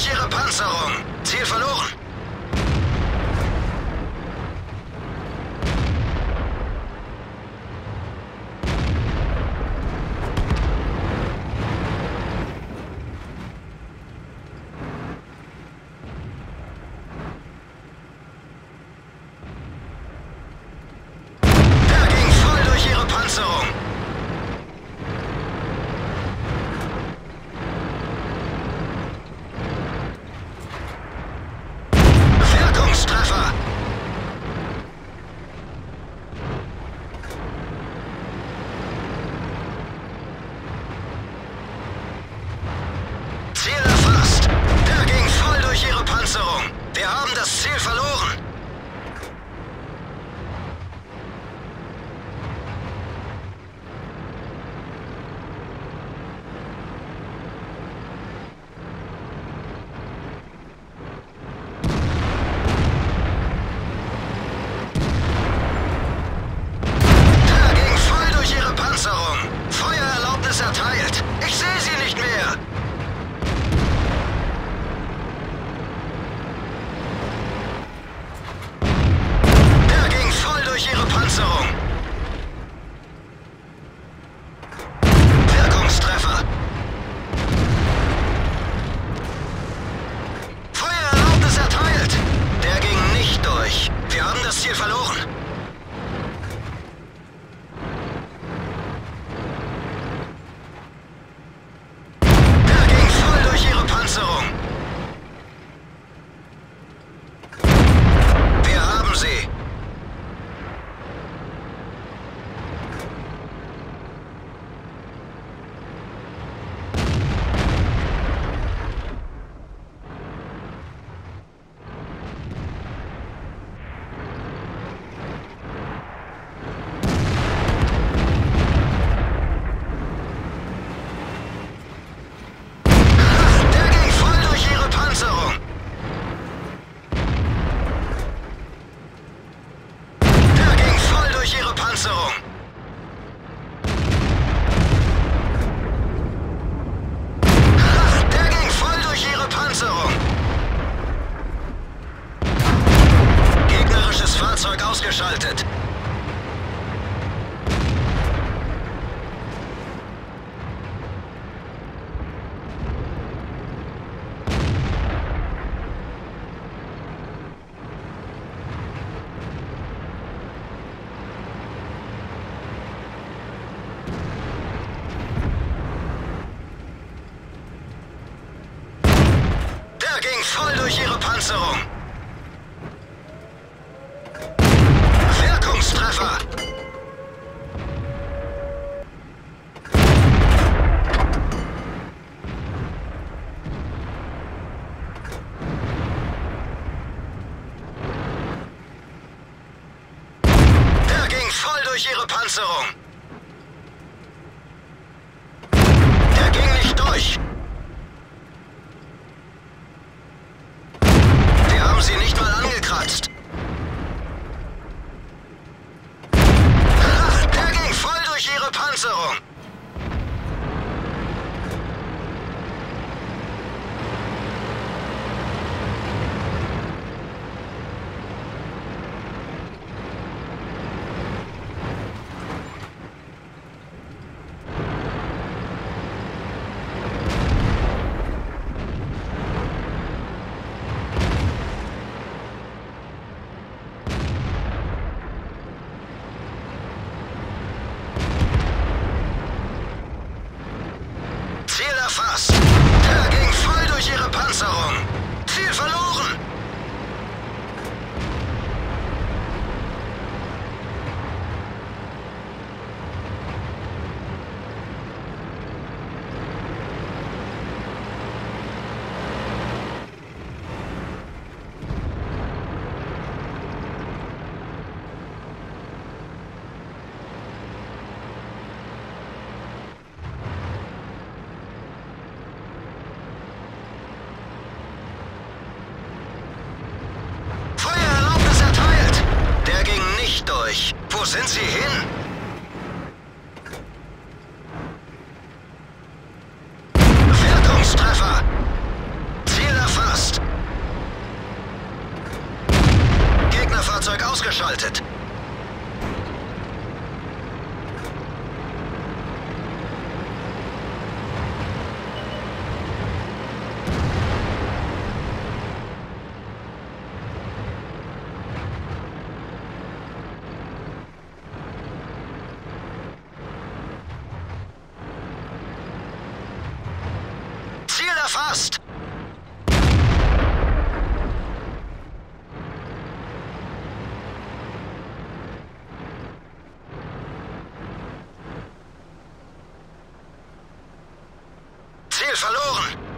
durch Ihre Panzerung. Ziel verloren. Panzerung. Wir haben das Ziel verloren. voll durch ihre Panzerung. Wirkungstreffer! Da ging voll durch ihre Panzerung. más. Wo sind sie hin? Wirkungstreffer! Ziel erfasst! Gegnerfahrzeug ausgeschaltet. Ziel verloren!